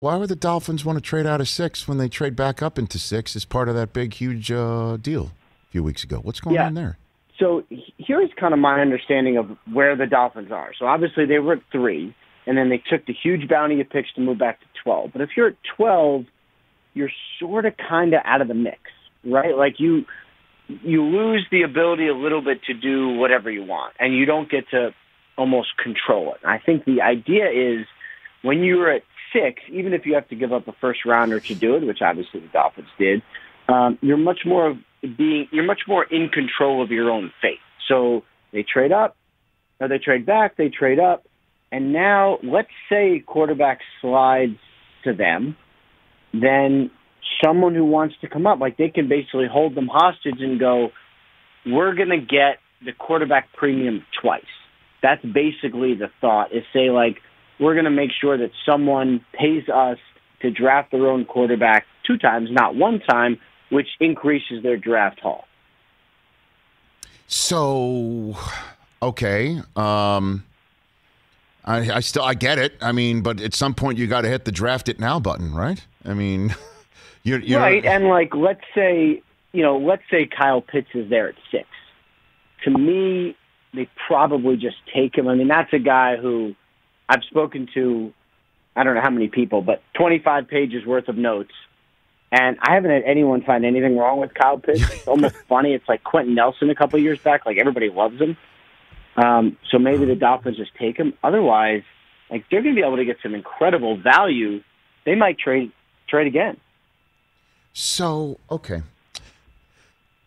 Why would the Dolphins want to trade out of six when they trade back up into six as part of that big, huge uh, deal a few weeks ago? What's going Yeah. on there? So here's kind of my understanding of where the Dolphins are. So obviously they were at three, and then they took the huge bounty of picks to move back to 12. But if you're at 12, you're sort of kind of out of the mix, right? Like you you lose the ability a little bit to do whatever you want, and you don't get to almost control it. I think the idea is when you're at six, even if you have to give up a first rounder to do it, which obviously the Dolphins did, um, you're much more being you're much more in control of your own fate. So they trade up, or they trade back, they trade up, and now let's say quarterback slides to them, then someone who wants to come up, like they can basically hold them hostage and go, we're going to get the quarterback premium twice. That's basically the thought is say like, we're going to make sure that someone pays us to draft their own quarterback two times, not one time, which increases their draft haul. So, okay. Um, I, I still I get it. I mean, but at some point you got to hit the draft it now button, right? I mean, you're, you're right, and like let's say you know, let's say Kyle Pitts is there at six. To me, they probably just take him. I mean, that's a guy who I've spoken to. I don't know how many people, but 25 pages worth of notes, and I haven't had anyone find anything wrong with Kyle Pitts. It's almost funny. It's like Quenton Nelson a couple years back. Like everybody loves him. Um, so maybe the Dolphins just take him. Otherwise, like they're going to be able to get some incredible value. They might trade trade again. So okay,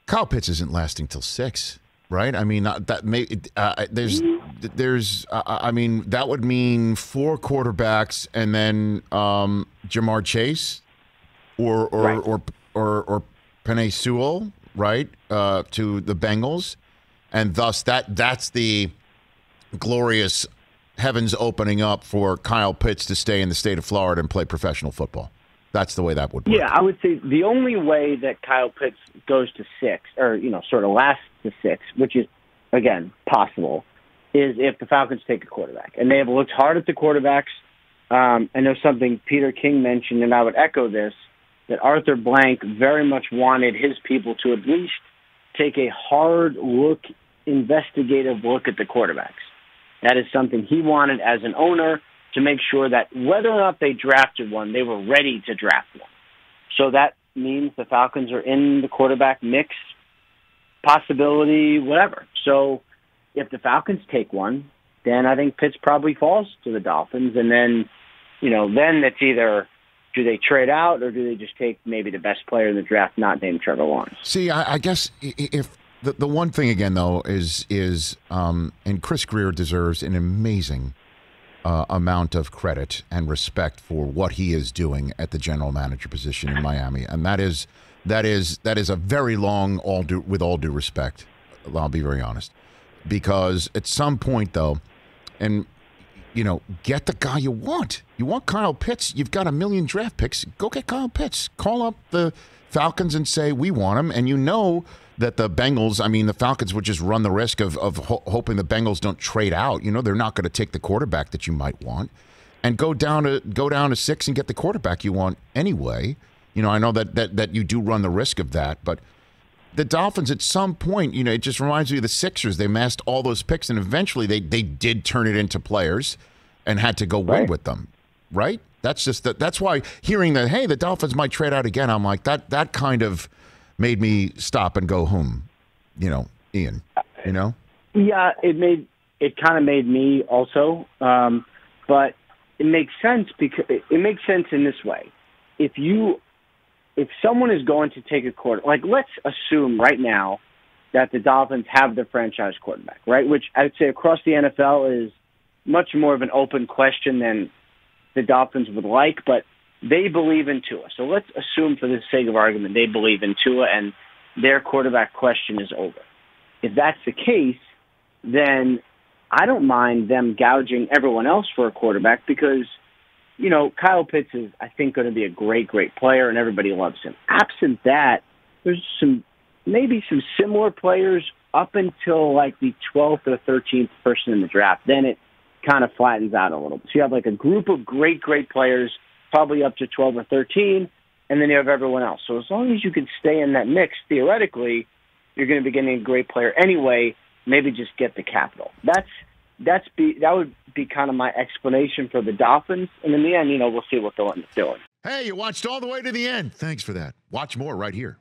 Kyle Pitts isn't lasting till six, right? I mean, uh, that may uh, there's there's uh, I mean that would mean four quarterbacks and then um, Ja'Marr Chase or or Right. or or or Sewell, right, uh, to the Bengals, and thus that that's the glorious heavens opening up for Kyle Pitts to stay in the state of Florida and play professional football. That's the way that would work. Yeah, I would say the only way that Kyle Pitts goes to six, or you know, sort of lasts to six, which is again possible, is if the Falcons take a quarterback, and they have looked hard at the quarterbacks. Um, I know something Peter King mentioned, and I would echo this: that Arthur Blank very much wanted his people to at least take a hard look, investigative look at the quarterbacks. That is something he wanted as an owner to make sure that whether or not they drafted one, they were ready to draft one. So that means the Falcons are in the quarterback mix, possibility, whatever. So if the Falcons take one, then I think Pitts probably falls to the Dolphins, and then you know then it's either do they trade out or do they just take maybe the best player in the draft, not named Trevor Lawrence. See, I, I guess if the, the one thing again though is is um, and Chris Grier deserves an amazing uh, amount of credit and respect for what he is doing at the general manager position in Miami, and that is that is that is a very long all due with all due respect. I'll be very honest, because at some point though, and you know, get the guy you want. You want Kyle Pitts. You've got a million draft picks. Go get Kyle Pitts. Call up the Falcons and say we want him. And you know that the Bengals. I mean, the Falcons would just run the risk of of ho- hoping the Bengals don't trade out. You know, they're not going to take the quarterback that you might want, and go down to go down to six and get the quarterback you want anyway. You know, I know that that that you do run the risk of that, but the Dolphins at some point, you know, it just reminds me of the Sixers. They amassed all those picks, and eventually they they did turn it into players, and had to go win with them. Right? That's just that. That's why hearing that, hey, the Dolphins might trade out again. I'm like that. That kind of made me stop and go home. You know, Ian. You know. Yeah, it made it kind of made me also, um, but it makes sense because it makes sense in this way. If you if someone is going to take a quarter, like let's assume right now that the Dolphins have the franchise quarterback, right? Which I'd say across the NFL is much more of an open question than the Dolphins would like, but they believe in Tua. So let's assume, for the sake of argument, they believe in Tua and their quarterback question is over. If that's the case, then I don't mind them gouging everyone else for a quarterback because, you know, Kyle Pitts is, I think, going to be a great, great player and everybody loves him. Absent that, there's some, maybe some similar players up until like the 12th or 13th person in the draft. Then it kind of flattens out a little. So you have like a group of great, great players probably up to 12 or 13, and then you have everyone else. So as long as you can stay in that mix, theoretically, you're going to be getting a great player anyway. Maybe just get the capital. That's that's be that would be kind of my explanation for the Dolphins. And in the end, you know, we'll see what end up doing. Hey, you watched all the way to the end. Thanks for that. Watch more right here.